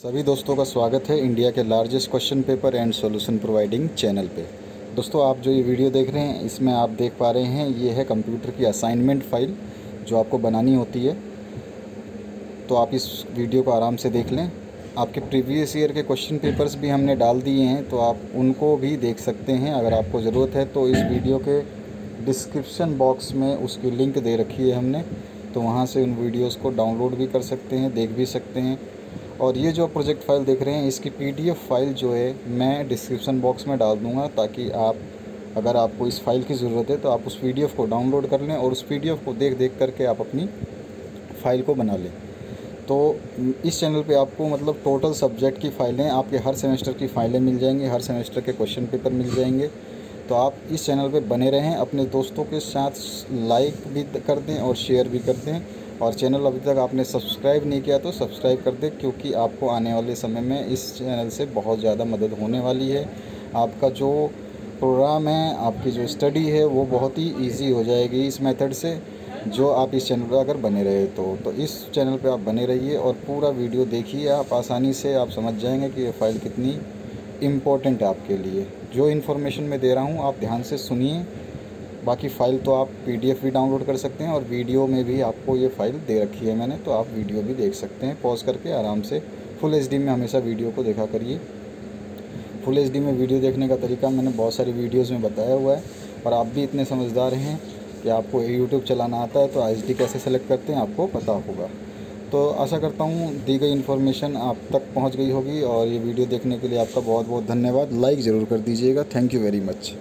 सभी दोस्तों का स्वागत है इंडिया के largest question paper and solution providing channel पे। दोस्तों, आप जो ये वीडियो देख रहे हैं, इसमें आप देख पा रहे हैं, ये है कंप्यूटर की असाइनमेंट फ़ाइल जो आपको बनानी होती है। तो आप इस वीडियो को आराम से देख लें। आपके प्रीवियस ईयर के क्वेश्चन पेपर्स भी हमने डाल दिए हैं तो आप उनको भी देख सकते हैं। अगर आपको ज़रूरत है तो इस वीडियो के डिस्क्रिप्शन बॉक्स में उसकी लिंक दे रखी है हमने। तो वहाँ से उन वीडियोज़ को डाउनलोड भी कर सकते हैं, देख भी सकते हैं। और ये जो प्रोजेक्ट फ़ाइल देख रहे हैं, इसकी पीडीएफ फ़ाइल जो है, मैं डिस्क्रिप्शन बॉक्स में डाल दूँगा ताकि आप, अगर आपको इस फ़ाइल की ज़रूरत है तो आप उस पीडीएफ को डाउनलोड कर लें और उस पीडीएफ को देख देख करके आप अपनी फ़ाइल को बना लें। तो इस चैनल पे आपको मतलब टोटल सब्जेक्ट की फ़ाइलें आपके हर सेमेस्टर की फ़ाइलें मिल जाएँगी, हर सेमेस्टर के क्वेश्चन पेपर मिल जाएँगे। तो आप इस चैनल पे बने रहें, अपने दोस्तों के साथ लाइक भी कर दें और शेयर भी कर दें। और चैनल अभी तक आपने सब्सक्राइब नहीं किया तो सब्सक्राइब कर दें, क्योंकि आपको आने वाले समय में इस चैनल से बहुत ज़्यादा मदद होने वाली है। आपका जो प्रोग्राम है, आपकी जो स्टडी है, वो बहुत ही ईजी हो जाएगी इस मेथड से, जो आप इस चैनल पर अगर बने रहे तो। तो इस चैनल पे आप बने रहिए और पूरा वीडियो देखिए आप। आसानी से आप समझ जाएँगे कि ये फ़ाइल कितनी इम्पोर्टेंट है आपके लिए। जो इन्फॉर्मेशन मैं दे रहा हूँ, आप ध्यान से सुनिए। बाकी फ़ाइल तो आप पीडीएफ भी डाउनलोड कर सकते हैं और वीडियो में भी आपको ये फ़ाइल दे रखी है मैंने तो आप वीडियो भी देख सकते हैं। पॉज करके आराम से फुल एच में हमेशा वीडियो को देखा करिए। फुल एच में वीडियो देखने का तरीका मैंने बहुत सारी वीडियोज़ में बताया हुआ है, और आप भी इतने समझदार हैं कि आपको यूट्यूब चलाना आता है तो एच कैसे सेलेक्ट करते हैं आपको पता होगा। तो आशा करता हूँ दी गई इन्फॉर्मेशन आप तक पहुँच गई होगी, और ये वीडियो देखने के लिए आपका बहुत बहुत धन्यवाद। लाइक ज़रूर कर दीजिएगा। Thank you very much